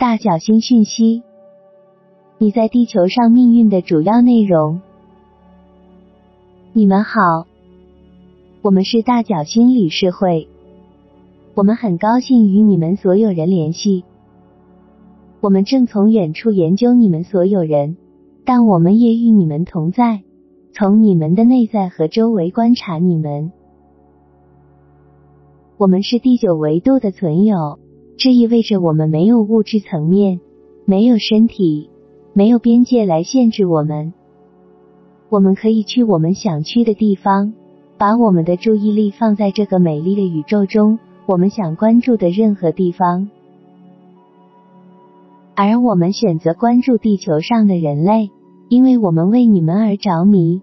大角星讯息：你在地球上命运的主要内容。你们好，我们是大角星理事会，我们很高兴与你们所有人联系。我们正从远处研究你们所有人，但我们也与你们同在，从你们的内在和周围观察你们。我们是第九维度的存有。这意味着我们没有物质层面，没有身体，没有边界来限制我们。我们可以去我们想去的地方，把我们的注意力放在这个美丽的宇宙中，我们想关注的任何地方。而我们选择关注地球上的人类，因为我们为你们而着迷。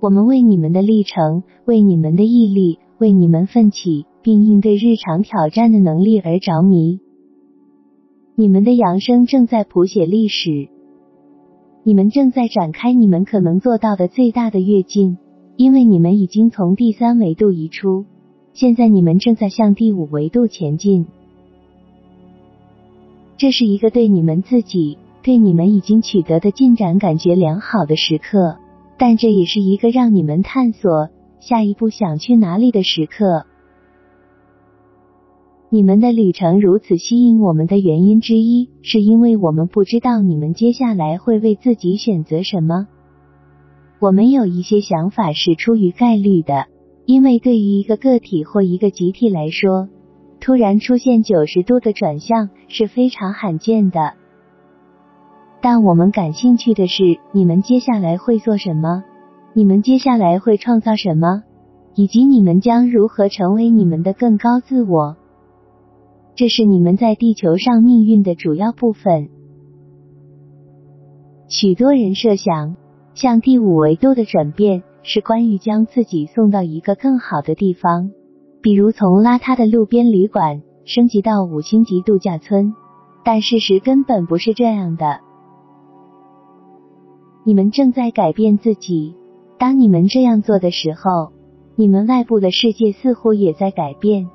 我们为你们的历程，为你们的毅力，为你们奋起。并应对日常挑战的能力而着迷。你们的扬声正在谱写历史，你们正在展开你们可能做到的最大的跃进，因为你们已经从第三维度移出，现在你们正在向第五维度前进。这是一个对你们自己、对你们已经取得的进展感觉良好的时刻，但这也是一个让你们探索下一步想去哪里的时刻。你们的旅程如此吸引我们的原因之一，是因为我们不知道你们接下来会为自己选择什么。我们有一些想法是出于概率的，因为对于一个个体或一个集体来说，突然出现九十度的转向是非常罕见的。但我们感兴趣的是，你们接下来会做什么？你们接下来会创造什么？以及你们将如何成为你们的更高自我？这是你们在地球上命运的主要部分。许多人设想，向第五维度的转变是关于将自己送到一个更好的地方，比如从邋遢的路边旅馆升级到五星级度假村。但事实根本不是这样的。你们正在改变自己。当你们这样做的时候，你们外部的世界似乎也在改变。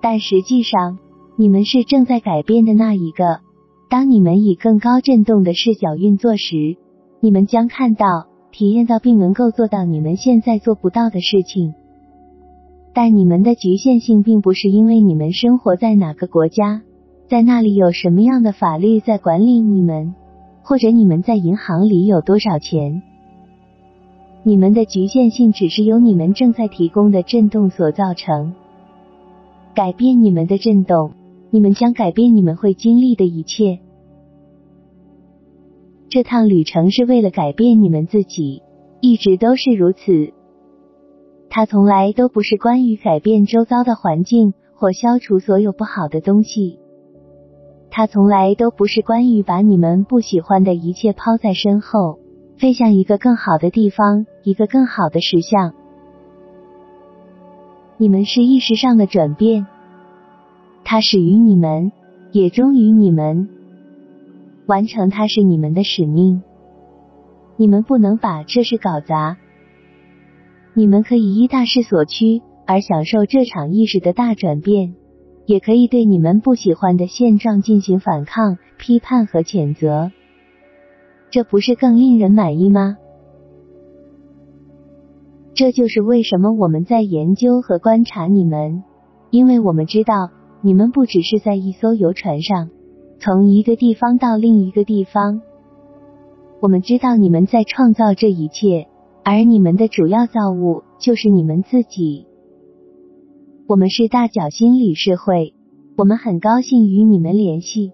但实际上，你们是正在改变的那一个。当你们以更高振动的视角运作时，你们将看到、体验到并能够做到你们现在做不到的事情。但你们的局限性并不是因为你们生活在哪个国家，在那里有什么样的法律在管理你们，或者你们在银行里有多少钱。你们的局限性只是由你们正在提供的振动所造成。改变你们的震动，你们将改变你们会经历的一切。这趟旅程是为了改变你们自己，一直都是如此。它从来都不是关于改变周遭的环境或消除所有不好的东西。它从来都不是关于把你们不喜欢的一切抛在身后，飞向一个更好的地方，一个更好的实相。你们是意识上的转变，它始于你们，也终于你们。完成它是你们的使命。你们不能把这事搞砸。你们可以依大势所趋而享受这场意识的大转变，也可以对你们不喜欢的现状进行反抗、批判和谴责。这不是更令人满意吗？这就是为什么我们在研究和观察你们，因为我们知道你们不只是在一艘游船上，从一个地方到另一个地方。我们知道你们在创造这一切，而你们的主要造物就是你们自己。我们是大角星理事会，我们很高兴与你们联系。